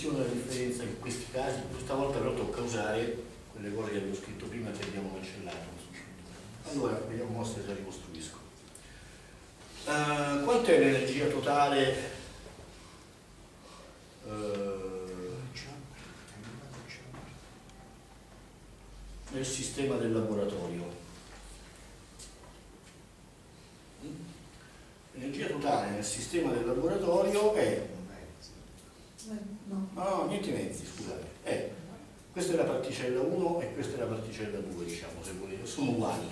funziona la differenza in questi casi? Questa volta però tocca usare quelle cose che avevo scritto prima che abbiamo cancellato. Allora, vediamo se la ricostruisco. Uh, quanto è l'energia totale uh, nel sistema del laboratorio? L'energia totale nel sistema del laboratorio è no, no, niente mezzi, scusate. È, questa è la particella 1 e questa è la particella 2, diciamo, se volete, sono uguali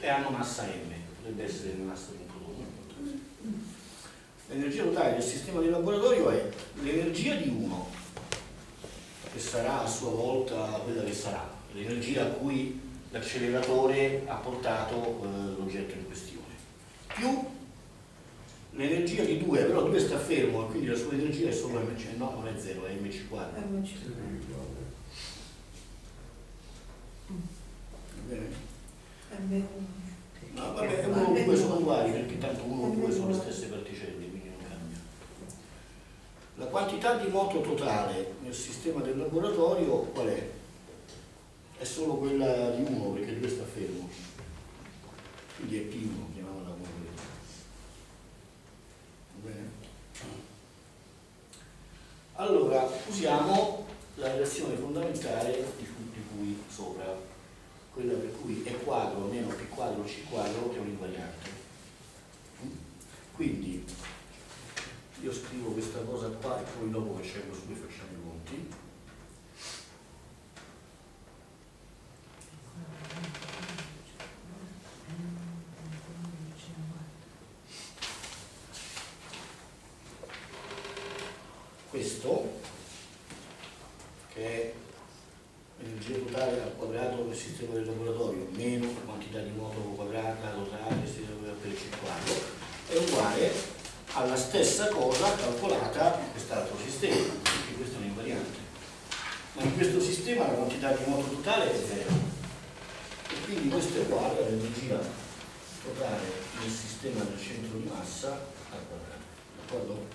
e hanno massa m, potrebbe essere la massa di un protone. L'energia totale del sistema del laboratorio è l'energia di 1, che sarà a sua volta quella che sarà, l'energia a cui l'acceleratore ha portato eh, l'oggetto in questione, più l'energia di 2, però 2 sta fermo, quindi la sua energia è solo mc, no, non è 0, è mc quadro. MC. No, vabbè, 1 e 2 sono uguali perché tanto 1 e 2 sono le stesse particelle, quindi non cambia. La quantità di moto totale nel sistema del laboratorio qual è? È solo quella di 1 perché 2 sta fermo. Quindi è P1, chiamiamola come volete. Va bene? Allora, usiamo la relazione fondamentale di cui, di cui sopra quella per cui E quadro meno P quadro C quadro è un'invariante. Quindi io scrivo questa cosa qua e poi dopo facciamo su e facciamo i conti. Questo che è l'energia totale al quadrato del sistema del laboratorio meno la quantità di moto quadrata totale del sistema per C quadro è uguale alla stessa cosa calcolata in quest'altro sistema, perché questo è un invariante. Ma in questo sistema la quantità di moto totale è zero. E quindi questo è uguale all'energia totale del sistema del centro di massa al quadrato. D'accordo?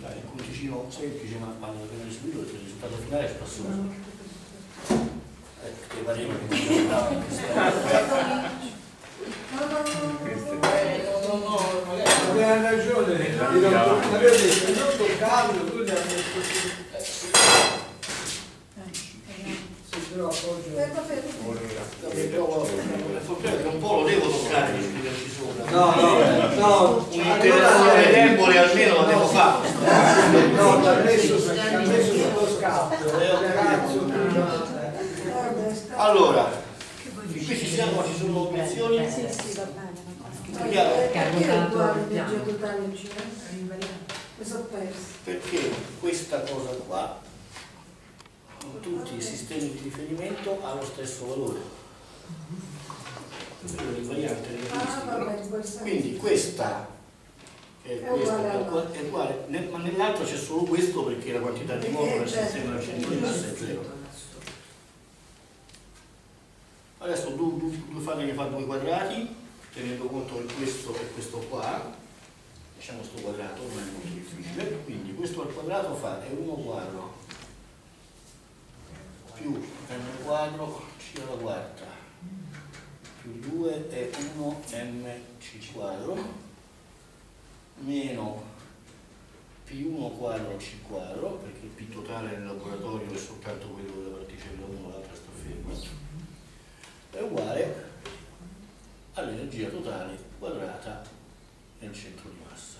Dai, il conticino semplice ma quando abbiamo perché il risultato finale è spassoso. Ecco, che pareva che mi No, no, no, no, no. Aveva ragione, non toccarlo, tu gli hai messo Appoggio. Il un po' lo devo toccare per scriverci sopra. No, no, no, Un'interazione debole almeno la devo fare. no, ti ha messo, ti ha messo sullo scatto, Allora, qui ci siamo, ci sono obiezioni? Sì, sì, va bene. Perché in C? Mi sono perso. Perché questa cosa qua, tutti i sistemi di riferimento, ha lo stesso valore. Ah. Quindi questa è questa, uguale è uguale- nel- ma nell'altro c'è solo questo perché la quantità di moto del certo. sistema del centro di massa è zero. Adesso due, due, fate che fa due quadrati, tenendo conto che questo è questo qua, diciamo sto quadrato, non è molto difficile, quindi questo al quadrato fa è 1 quadro più m quadro c alla quarta più 2 è 1 mc quadro meno P1 quadro C quadro, perché il P totale nel laboratorio è soltanto quello della particella 1, l'altra sta ferma, è uguale all'energia totale quadrata nel centro di massa.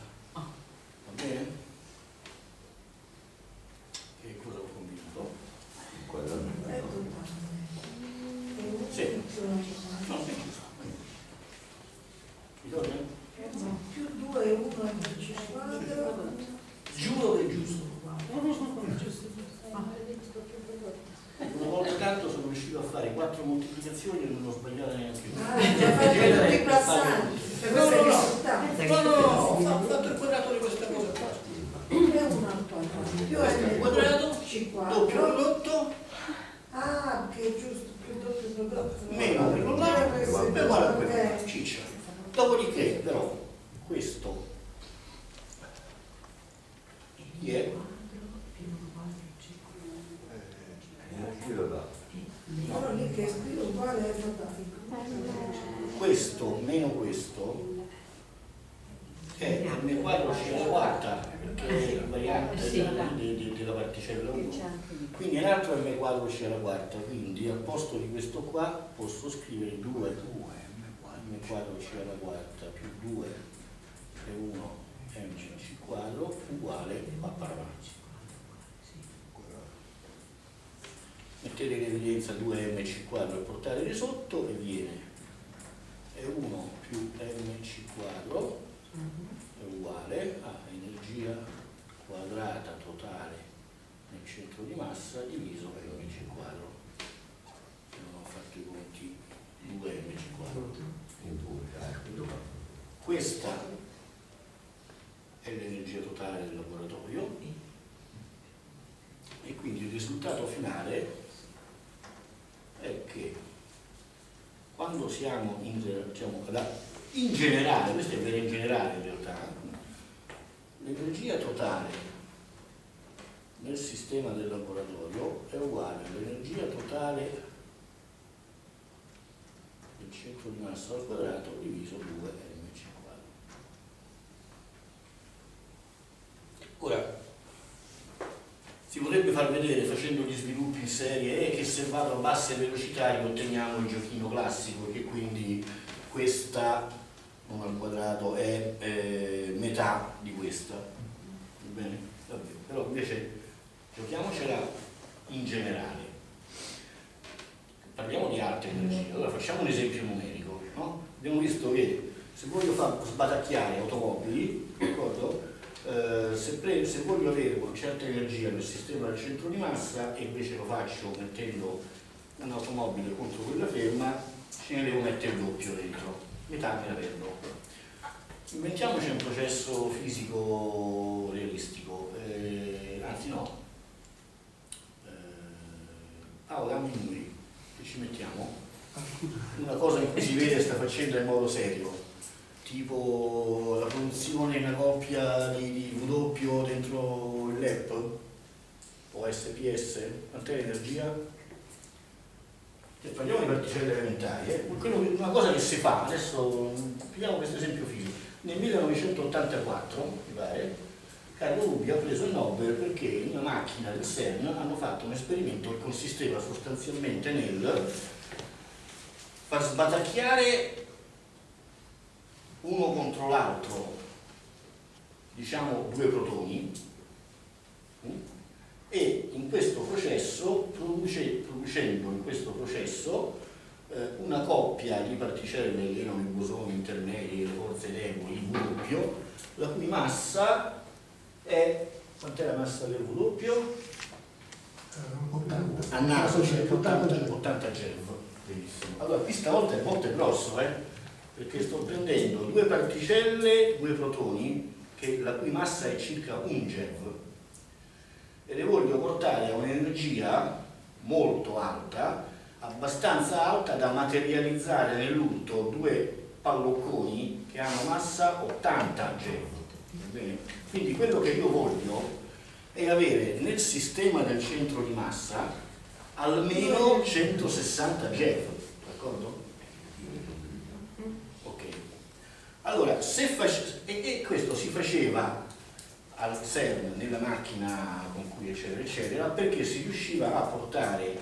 54. Doppio prodotto. Ah, che giusto, più doppio prodotto. Meno del nominale è uguale ciccia. Dopodiché però questo chi è? Questo meno questo è m quadro scena quarta la variante de- de- della particella 1. Quindi è un altro m quadro c alla quarta, quindi al posto di questo qua posso scrivere 2 m quadro c alla quarta più 2 e 1 mc quadro uguale a paravanzi. Mettete in evidenza 2mc quadro e portare di sotto e viene E1 più mc quadro è uguale a energia quadrata totale nel centro di massa diviso per mc quadro. Ho fatto i conti 2 mc quadro. Questa è l'energia totale del laboratorio e quindi il risultato finale è che quando siamo in, diciamo, la- in generale, questo è vero in generale in realtà, l'energia totale nel sistema del laboratorio è uguale all'energia totale del centro di massa al quadrato diviso 2 mc quadro. Ora, si potrebbe far vedere facendo gli sviluppi in serie eh, che se vado a basse velocità otteniamo il giochino classico che quindi questa non al quadrato è eh, metà di questa. Va bene? Vabbè. Però invece giochiamocela in generale. Parliamo di alta energia. Allora facciamo un esempio numerico. no? Abbiamo visto che se voglio far sbatacchiare automobili? Eh, se, se voglio avere una certa energia nel sistema del centro di massa e invece lo faccio mettendo un'automobile contro quella ferma, ce ne devo mettere il doppio dentro, metà me la perdo. Inventiamoci un processo fisico realistico, eh, anzi no, eh, Paolo dammi i numeri, che ci mettiamo, una cosa in cui si vede sta facendo in modo serio, tipo la produzione in una coppia di, di W dentro LEP o SPS, quant'è l'energia? Cioè, parliamo di particelle elementari, una cosa che si fa, adesso prendiamo questo esempio fisico, nel 1984, mi pare, Carlo Rubbia ha preso il Nobel perché in una macchina del CERN hanno fatto un esperimento che consisteva sostanzialmente nel far sbatacchiare uno contro l'altro, diciamo due protoni, mm? E in questo processo, produce- producendo in questo processo eh, una coppia di particelle che erano i bosoni intermedi, le forze deboli, il W, la cui massa è, quant'è la massa del W? A naso circa 80, 80 GeV. Benissimo. Allora qui stavolta è molto grosso, eh? perché sto prendendo due particelle, due protoni, che la cui massa è circa un GeV, e le voglio portare a un'energia molto alta, abbastanza alta da materializzare nell'urto due pallocconi che hanno massa 80 GeV. Va bene? Quindi quello che io voglio è avere nel sistema del centro di massa almeno 160 GeV, d'accordo? Ok. Allora, se face- e, e questo si faceva al CERN nella macchina con cui eccetera eccetera perché si riusciva a portare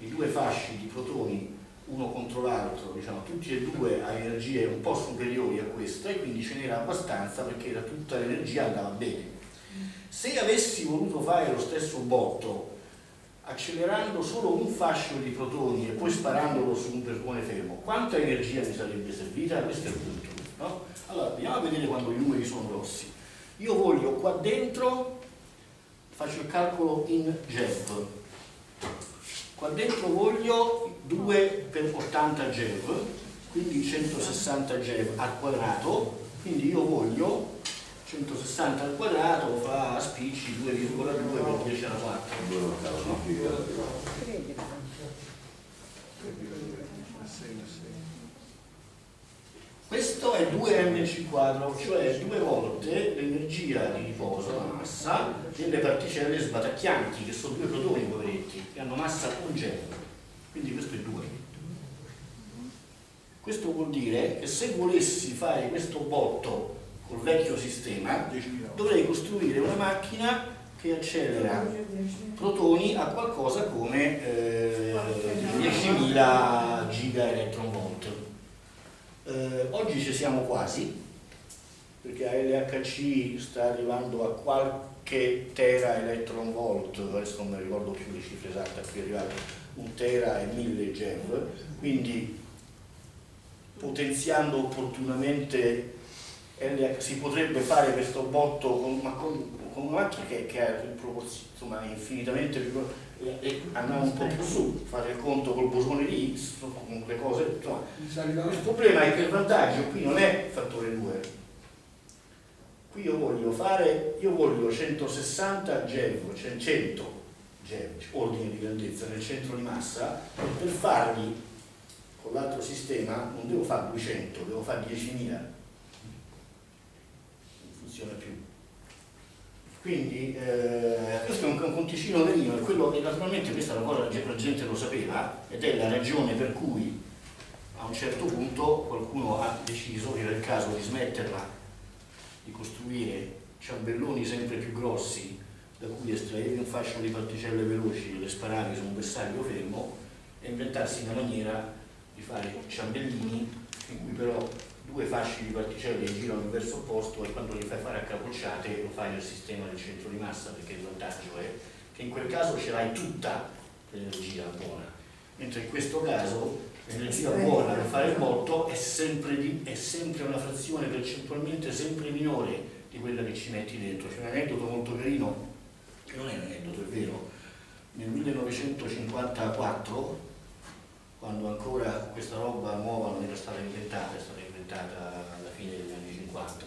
i due fasci di protoni uno contro l'altro, diciamo, tutti e due a energie un po' superiori a questa e quindi ce n'era abbastanza perché era tutta l'energia andava bene. Se avessi voluto fare lo stesso botto accelerando solo un fascio di protoni e poi sparandolo su un protone fermo, quanta energia mi sarebbe servita? Questo è il punto. no? Allora, andiamo a vedere quando i numeri sono grossi. Io voglio qua dentro, faccio il calcolo in GeV, qua dentro voglio 2 per 80 GeV, quindi 160 GeV al quadrato, quindi io voglio 160 al quadrato fa a spicci 2,2 per 10 alla 4. Questo è 2mc quadro, cioè due volte l'energia di riposo, la massa, delle particelle sbatacchianti, che sono due protoni poveretti, che hanno massa genere. Quindi questo è 2. Questo vuol dire che se volessi fare questo botto col vecchio sistema, dovrei costruire una macchina che accelera protoni a qualcosa come eh, 10.000 giga electron volt. Eh, oggi ci siamo quasi, perché ALHC sta arrivando a qualche tera electron volt, adesso non mi ricordo più le cifre esatte a cui è arrivato, un tera e 1000 GeV, quindi potenziando opportunamente si potrebbe fare questo botto con, ma con, con una macchina che, che è insomma, infinitamente più e andare un po' più su, fare il conto col bosone di X, con le cose, insomma. Il problema è che il vantaggio qui non è fattore 2. Qui io voglio fare, io voglio 160 GeV, cioè 100 GeV, ordine di grandezza nel centro di massa, per farli con l'altro sistema non devo fare 200, devo fare 10.000 funziona più. Quindi eh, questo è un, un conticino carino e, quello, e naturalmente questa è una cosa che la gente lo sapeva ed è la ragione per cui a un certo punto qualcuno ha deciso che era il caso di smetterla di costruire ciambelloni sempre più grossi da cui estraevi un fascio di particelle veloci e le sparavi su un bersaglio fermo e inventarsi una maniera di fare ciambellini in cui però due fasci di particelle girano in verso opposto e quando li fai fare a capocciate lo fai nel sistema del centro di massa perché il vantaggio è che in quel caso ce l'hai tutta l'energia buona. Mentre in questo caso l'energia buona per fare il botto è sempre, di, è sempre una frazione percentualmente sempre minore di quella che ci metti dentro. C'è un aneddoto molto carino che non è un aneddoto, è vero. Nel 1954 quando ancora questa roba nuova non era stata inventata, è stata inventata alla fine degli anni 50.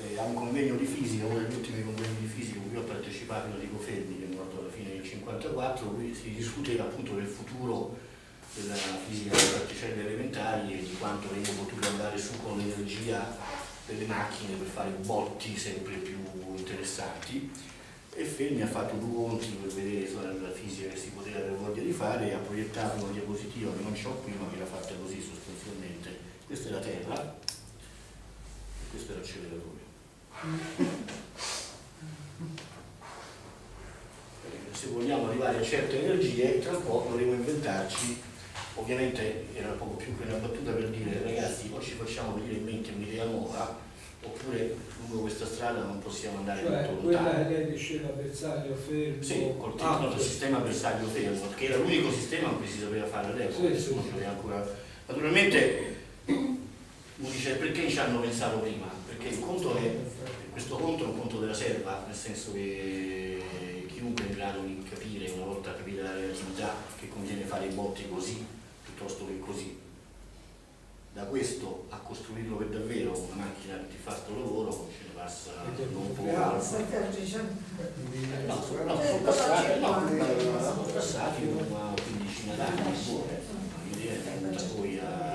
E a un convegno di fisica, uno degli ultimi convegni di fisica cui ho partecipato, Enrico Fermi, che è morto alla fine del 54, qui si discuteva appunto del futuro della fisica delle particelle elementari e di quanto io potuto andare su con l'energia delle macchine per fare botti sempre più interessanti e Fermi ha fatto due conti per vedere la fisica che si poteva avere voglia di fare e ha proiettato una diapositiva che non c'ho qui ma che l'ha fatta così sostanzialmente questa è la terra e questo è l'acceleratore se vogliamo arrivare a certe energie tra un po' dovremo inventarci ovviamente era poco più che una battuta per dire ragazzi o ci facciamo venire in mente un'idea nuova oppure lungo questa strada non possiamo andare cioè, molto lontano. Quella che lei diceva bersaglio fermo. Sì, col titolo del sistema bersaglio fermo, che era l'unico sistema in cui si sapeva fare all'epoca, sì, sì. ancora. Naturalmente uno dice perché ci hanno pensato prima? Perché il conto è, questo conto è un conto della serva, nel senso che chiunque è in grado di capire, una volta capire la relatività, che conviene fare i botti così piuttosto che così. Da questo a costruirlo per davvero una macchina che ti fa questo lavoro ce ne passa non poco no, sono, no, sono passati no, sono passati una quindicina d'anni l'idea è venuta poi a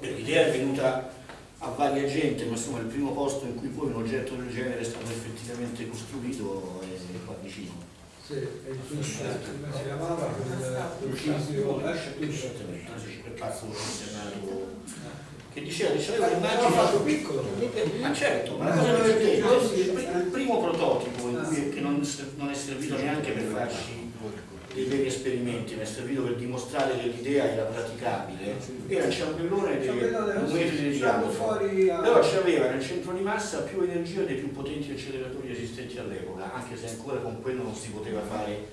l'idea è venuta a varia gente ma insomma il primo posto in cui poi un oggetto del genere è stato effettivamente costruito è qua vicino. Sì, è il come si chiamava? Il fisio quel pazzo che diceva, diceva l'immagine fatto piccolo. Ma certo, ma la cosa divertente il primo prototipo che non è servito neanche per farci dei veri esperimenti, mi è servito per dimostrare che l'idea era praticabile, era il ciambellone dei metri di diametro, però c'aveva nel centro di massa più energia dei più potenti acceleratori esistenti all'epoca, anche se ancora con quello non si poteva fare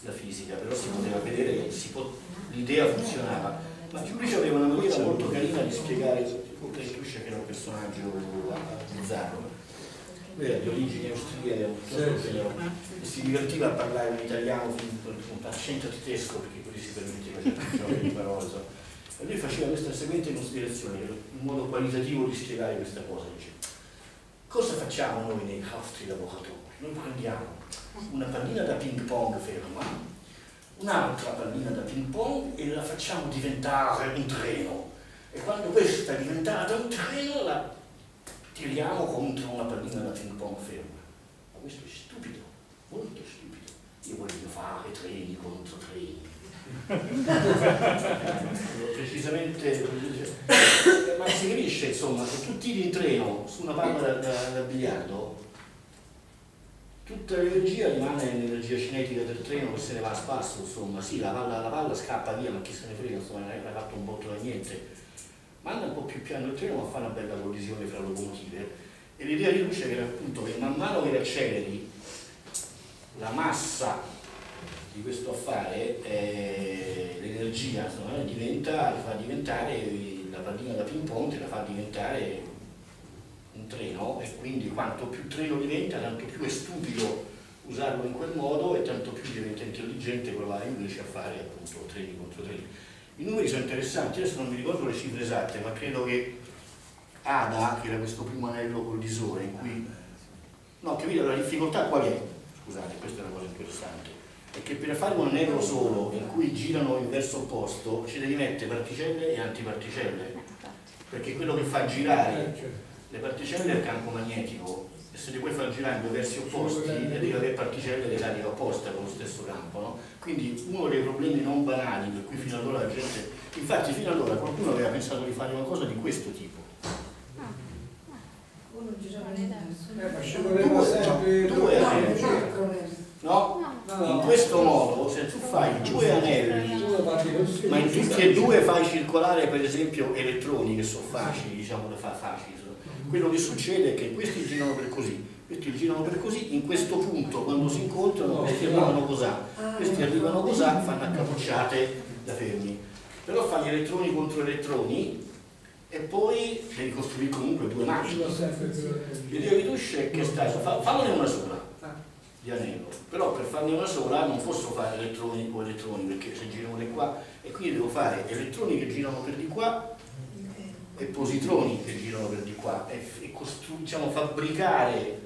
la fisica, però si poteva vedere che l'idea funzionava. Ma Giudice aveva una maniera molto carina di spiegare, Giudice che era un personaggio bizzarro, lui era di origine austriaca, e si divertiva a parlare un italiano con accento tedesco perché così si permetteva certi giochi di parole. E lui faceva questa seguente considerazione, un modo qualitativo di spiegare questa cosa. Dice, cosa facciamo noi nei nostri lavoratori? Noi prendiamo una pallina da ping pong ferma, un'altra pallina da ping pong e la facciamo diventare un treno E quando questa è diventata un treno la tiriamo contro una pallina da ping pong ferma. Ma questo è stupido, molto stupido. Io voglio fare treni contro treni. Precisamente, ma si capisce insomma, se tu tiri in treno su una palla da, da, da biliardo, tutta l'energia rimane nell'energia cinetica del treno che se ne va a spasso, insomma, sì, la palla, la palla scappa via, ma chi se ne frega, insomma, non hai fatto un botto da niente. Manda un po' più piano il treno, ma fa una bella collisione fra locomotive. E l'idea di Luce era appunto che man mano che acceleri la massa di questo affare, eh, l'energia diventa, fa diventare la pallina da ping pong, la fa diventare un treno e quindi quanto più treno diventa tanto più è stupido usarlo in quel modo e tanto più diventa intelligente provare invece a fare appunto treni contro treni. I numeri sono interessanti, adesso non mi ricordo le cifre esatte, ma credo che ADA, che era questo primo anello collisore in cui... No, capito, la difficoltà qual è? Scusate, questa è una cosa interessante. È che per fare un anello solo in cui girano in verso opposto ci devi mettere particelle e antiparticelle. Perché quello che fa girare le particelle del campo magnetico e se le puoi far girare in due versi opposti e devi avere particelle di carica opposta con lo stesso campo no? quindi uno dei problemi non banali per cui fino ad ora la gente infatti fino ad ora qualcuno aveva pensato di fare una cosa di questo tipo. Uno girava in Eh, due anelli. no? in questo modo se tu fai due anelli ma in tutti e due fai circolare per esempio elettroni che sono facili diciamo da fare facili quello che succede è che questi girano per così, questi girano per così, in questo punto quando si incontrano questi arrivano così, questi arrivano così, fanno accapocciate da fermi. Però fanno elettroni contro elettroni e poi devi costruire comunque due macchine. L'idea di è che stai, fa, fallone una sola di anello, però per farne una sola non posso fare elettroni o elettroni perché se girano di qua e quindi devo fare elettroni che girano per di qua e positroni che girano per di qua e, e diciamo, fabbricare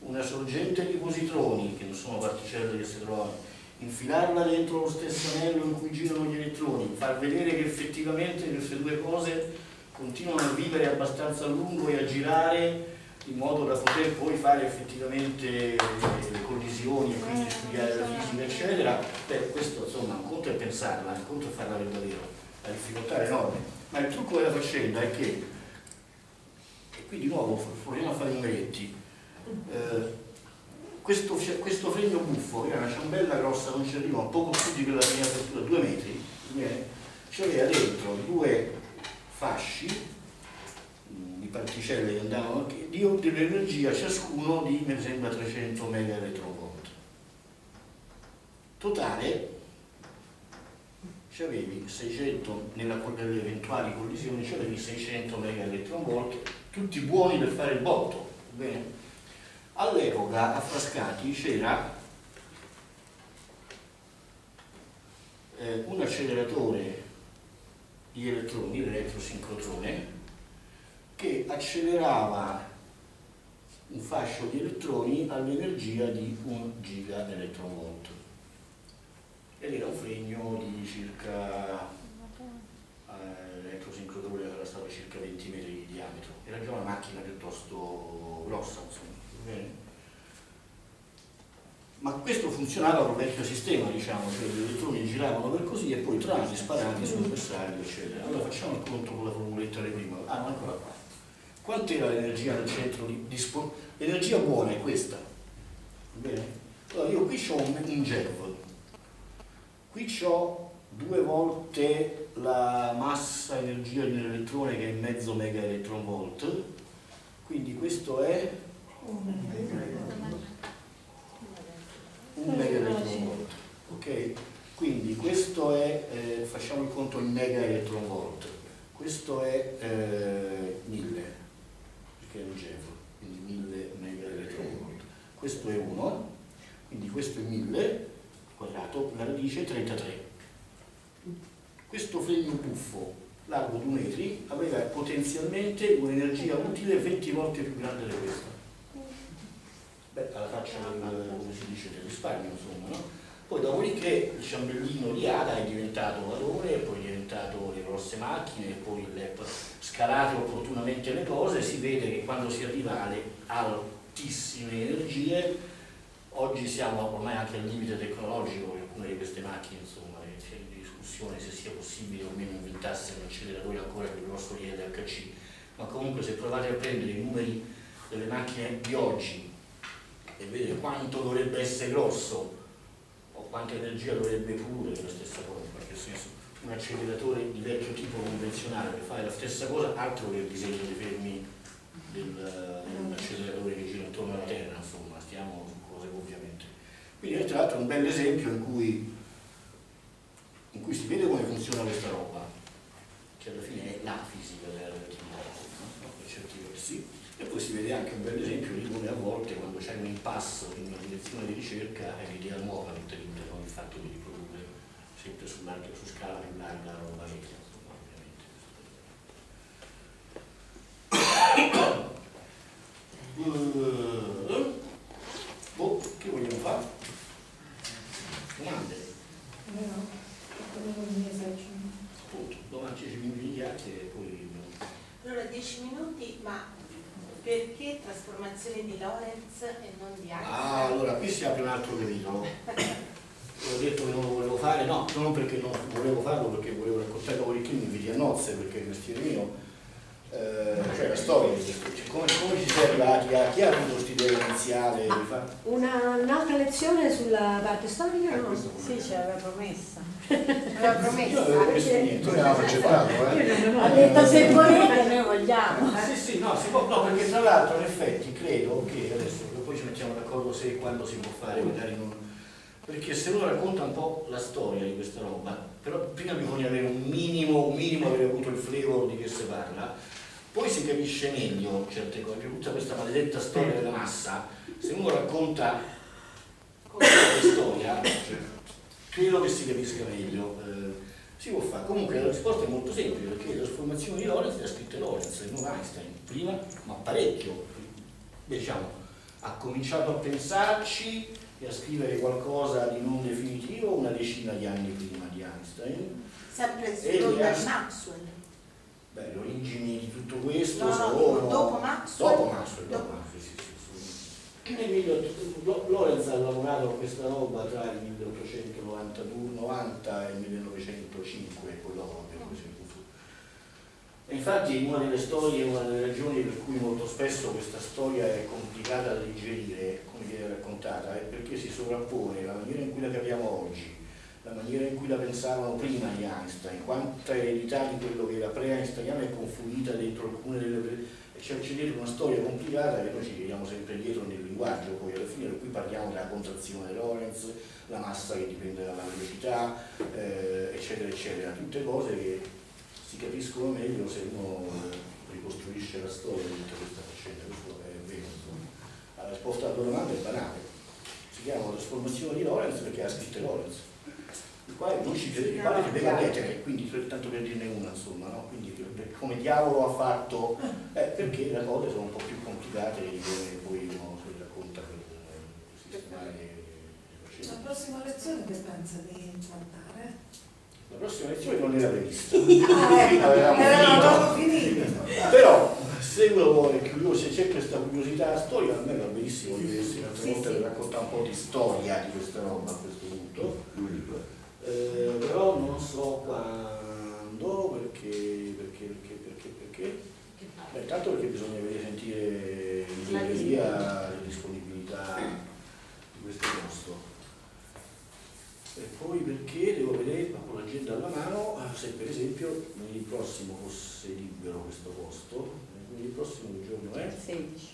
una sorgente di positroni che non sono particelle che si trovano infilarla dentro lo stesso anello in cui girano gli elettroni far vedere che effettivamente queste due cose continuano a vivere abbastanza a lungo e a girare in modo da poter poi fare effettivamente le collisioni e quindi studiare la fisica eccetera. Beh questo insomma un conto è pensarla un conto è farla davvero la difficoltà è enorme ma il trucco della faccenda è che, e qui di nuovo proviamo a fare i numeretti, eh, questo, questo, fregno buffo, che era una ciambella grossa, non ci arriva, poco più di quella mia apertura, due metri, c'aveva dentro due fasci mm, di particelle che andavano di ordine energia ciascuno di, mi sembra, 300 mega elettrovolt. Avevi 600 nella, nelle eventuali collisioni avevi 600 mega eletronvolt tutti buoni per fare il botto all'epoca a Frascati c'era eh, un acceleratore di elettroni, l'elettrosincrotrone che accelerava un fascio di elettroni all'energia di 1 giga eletronvolt ed era un fregno di circa eh, l'elettrosincrotore era stato circa 20 metri di diametro. Era già una macchina piuttosto grossa insomma. Ma questo funzionava con il vecchio sistema diciamo cioè gli elettroni giravano per così e poi transi sparati sul bersaglio eccetera. Allora facciamo il conto con la formuletta di prima ah non ancora qua. Quant'era l'energia nel centro di dispo l'energia buona è questa. Bene? allora io qui ho un, JEV Qui ho due volte la massa energia di un elettrone che è mezzo mega electron volt, quindi questo è un mega electron volt. Ok? Quindi questo è, eh, facciamo il conto in mega electron volt, questo è eh, 1000, perché è un GeFo, quindi 1000 mega electron volt. Questo è 1, quindi questo è 1000 quadrato, la radice è 33. Questo fregno buffo, largo 2 metri, aveva potenzialmente un'energia utile 20 volte più grande di questa. Beh, alla faccia del, come si dice, del risparmio, insomma, no? Poi dopodiché il ciambellino di Ada è diventato valore, poi è diventato le grosse macchine, poi le, scalate opportunamente le cose, si vede che quando si arriva alle altissime energie, oggi siamo ormai anche al limite tecnologico, alcune di queste macchine insomma c'è di discussione se sia possibile o meno inventarsi un acceleratore ancora più grosso di EDHC, ma comunque se provate a prendere i numeri delle macchine di oggi e vedere quanto dovrebbe essere grosso o quanta energia dovrebbe produrre, la stessa cosa, perché senso. Un acceleratore di vecchio tipo convenzionale per fare la stessa cosa, altro che il disegno dei fermi dell'acceleratore che gira intorno alla Terra, insomma, stiamo cose ovviamente. Quindi tra l'altro è un bel esempio in cui, in cui si vede come funziona questa roba, che alla fine è la fisica della relatività, no? per certi versi e poi si vede anche un bel esempio di come a volte quando c'è un impasso in una direzione di ricerca è l'idea nuova che con il fatto di riprodurre sempre su, su scala più larga la roba vecchia, ovviamente. Uh, boh, che vogliamo fare? Domande? No, Appunto, domani 10 minuti di chiacchiere e poi... Allora 10 minuti, ma perché trasformazione di Lorenz e non di Einstein? Ah, allora qui si apre un altro capitolo. Ho detto che non lo volevo fare, no, non perché non volevo farlo, perché volevo raccontare dopodiché mi inviti a nozze, perché è il mestiere mio. Eh, cioè la storia di questo, cioè, come, come ci si è arrivati a chi ha avuto questa idea iniziale di fare? Una, un'altra lezione sulla parte storica? No? Sì, ce l'aveva promessa. Aveva promesso. Io avevo questo niente. Noi avevamo accettato, eh. Ha detto se volete noi vogliamo. Sì, sì, no, si può, no, perché tra l'altro in effetti credo che adesso poi ci mettiamo d'accordo se e quando si può fare, magari non. Perché se uno racconta un po' la storia di questa roba, però prima bisogna avere un minimo, un minimo avere avuto il flavor di che si parla, poi si capisce meglio certe cose, tutta questa maledetta storia della massa, se uno racconta la storia, cioè, credo che si capisca meglio. Eh, si può fare. Comunque la risposta è molto semplice, perché le trasformazioni di Lorenz le ha scritte Lorenz non Einstein, prima, ma parecchio. Diciamo, ha cominciato a pensarci e a scrivere qualcosa di non definitivo una decina di anni prima di Einstein. Sempre ha- Maxwell. Beh, le origini di tutto questo No, no, sono... dico dopo Maxwell. Dopo Maxwell, dopo Dopo. Sì, sì, sì. Emilio, Lo- Lorenz ha lavorato a questa roba tra il 1890 e il 1905 e poi dopo abbiamo preso il futuro. E infatti una delle storie, una delle ragioni per cui molto spesso questa storia è complicata da digerire, come viene raccontata, è perché si sovrappone la maniera in cui la capiamo oggi, la maniera in cui la pensavano prima di Einstein, quanta eredità di quello che era pre-einsteiniano è confluita dentro alcune delle... e c'è dietro una storia complicata che noi ci vediamo sempre dietro nel linguaggio, poi alla fine qui parliamo della contrazione di Lorentz, la massa che dipende dalla velocità, eh, eccetera, eccetera, tutte cose che si capiscono meglio se uno ricostruisce la storia di tutta questa faccenda, questo è vero. insomma. La risposta alla tua domanda è banale, si chiama trasformazione di Lorenz perché ha scritto Lorenz, il quale non ci quale ci deve lettere, quindi tanto per dirne una, insomma, no? quindi per- come diavolo ha fatto, eh, perché le cose sono un po' più complicate di come poi uno si racconta per eh, sistemare La prossima lezione che pensa di trattare? La prossima lezione non era prevista. Ah, ecco, Avevamo finito. Però se uno vuole curioso, se c'è questa curiosità storica, a me va benissimo di vedersi un'altra Sì, volta sì. per raccontare un po' di storia di questa roba a questo punto. Eh, però non so quando, perché, perché, perché, perché, perché. Beh, intanto perché bisogna vedere, sentire libreria la disponibilità di questo posto. E poi perché devo vedere con l'agenda alla mano eh, se per esempio lunedì prossimo fosse libero questo posto. Eh, Lunedì prossimo giorno è? 16.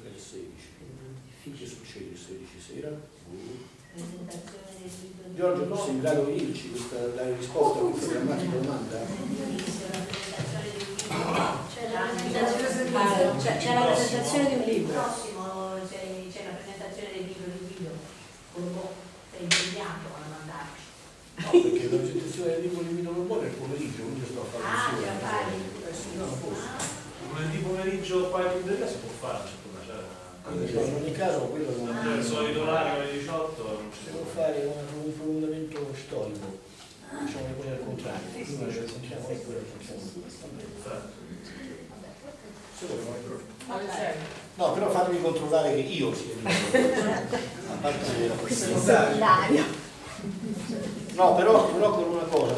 È il 16. Che succede il 16 sera? Uh. Presentazione del libro di Giorgio, tu sei in grado di dirci questa, la risposta a questa drammatica domanda? C'è la presentazione Ah, c'è- c'è la presentazione di un Il libro. prossimo c'è la presentazione del libro di Guido. Come sei impegnato a mandarci. No, perché la presentazione del libro di Vito Borbone è il pomeriggio, quindi sto a fare Ah, già fai. Eh sì, no, non posso. Lunedì pomeriggio qua in libreria si può fare, in ogni caso quello non Cioè, il solito orario alle 18 non si può fare un, un prolungamento storico, diciamo le cose al contrario, prima ci raccontiamo e poi raccontiamo. No, però fatemi controllare che io sia. A parte la questione. No, però, però con una cosa,